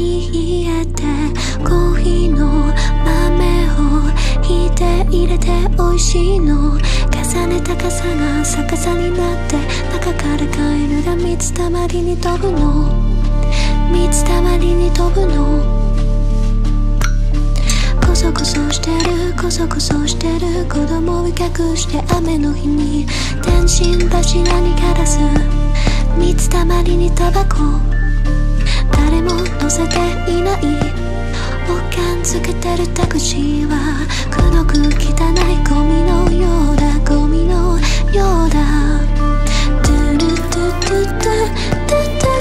に冷えてコーヒーの豆をひいて入れて美味しいの。重ねた傘が逆さになって中からカエルが水たまりに飛ぶの。水たまりに飛ぶの。こそこそしてるこそこそしてる。子供を威嚇して雨の日に天心柱にガラス水たまりにタバコ誰も乗せていない保険つけてるタクシーはくどく汚いゴミのようだゴミのようだ。トゥルトゥトゥトゥトゥトゥトゥトゥ。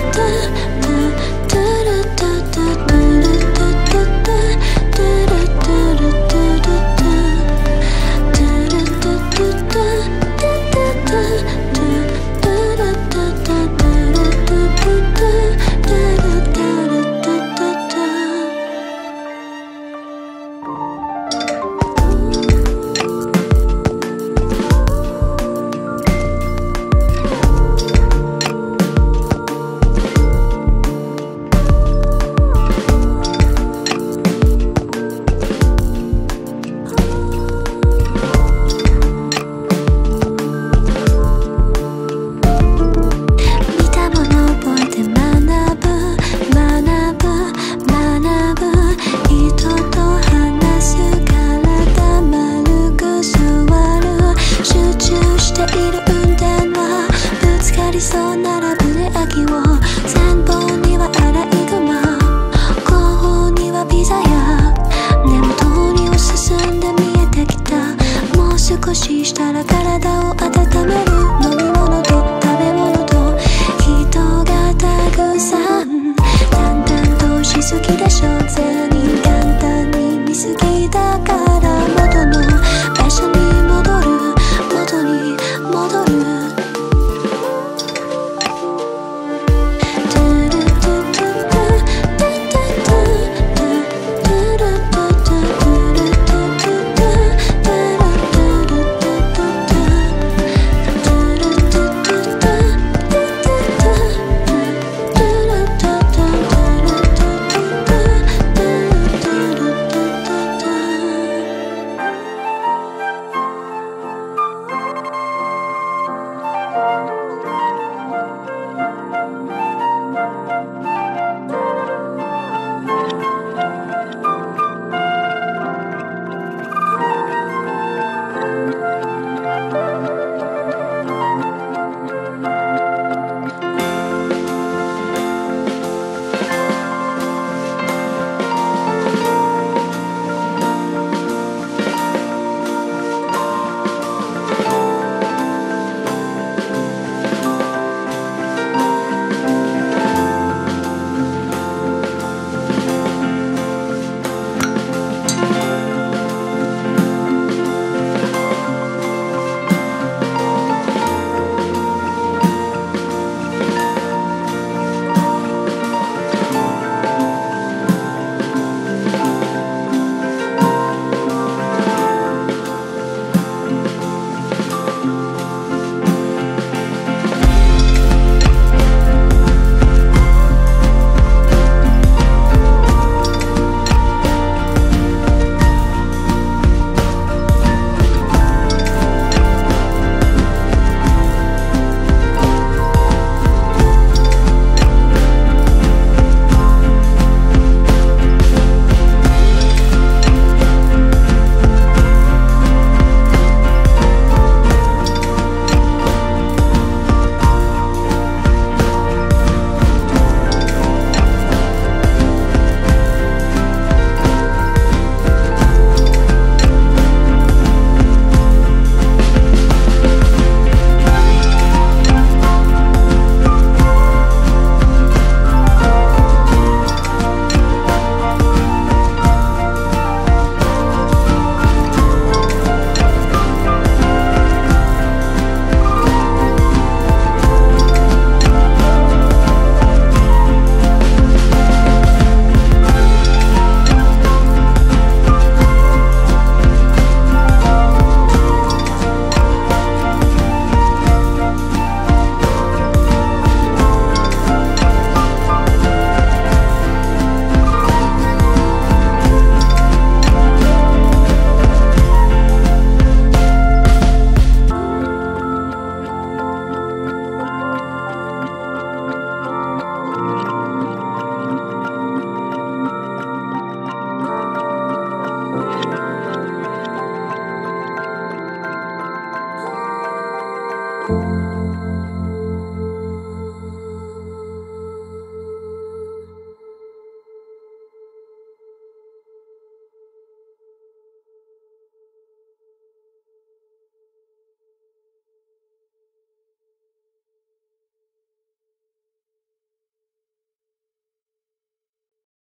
う